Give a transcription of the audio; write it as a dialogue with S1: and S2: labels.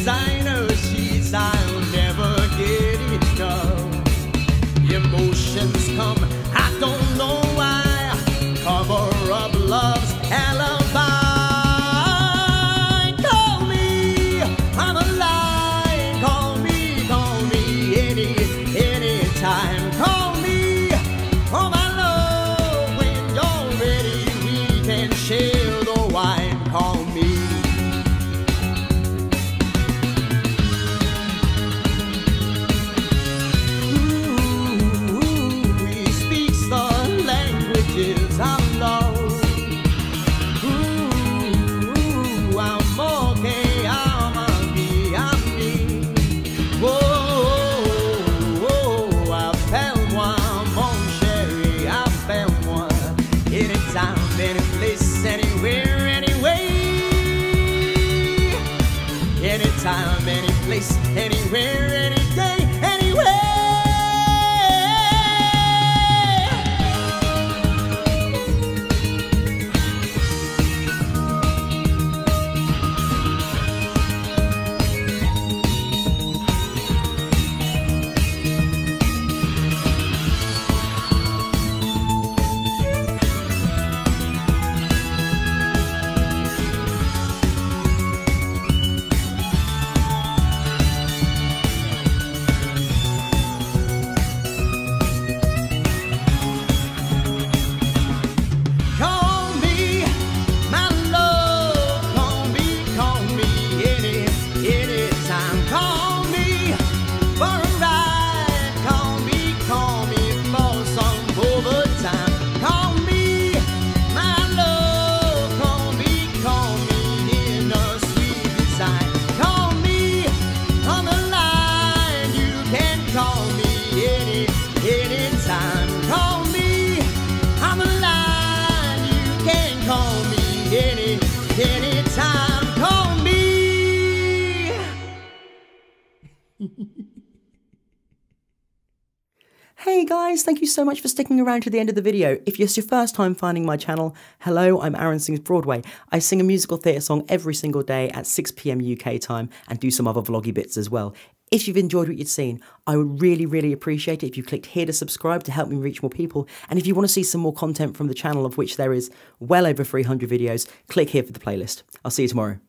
S1: designer sheets. I'll never get enough. Emotions come, I don't know why. Cover up love's alibi. Call me, I'm alive. Call me, call me any, any time. Call me, oh my love, when you're ready, we can share the wine. Call Anytime, any place, anywhere, me any, anytime. Call me.
S2: Hey guys, thank you so much for sticking around to the end of the video. If it's your first time finding my channel, hello, I'm Aaron Sings Broadway. I sing a musical theatre song every single day at 6pm UK time and do some other vloggy bits as well. If you've enjoyed what you've seen, I would really, really appreciate it if you clicked here to subscribe to help me reach more people. And if you want to see some more content from the channel, of which there is well over 300 videos, click here for the playlist. I'll see you tomorrow.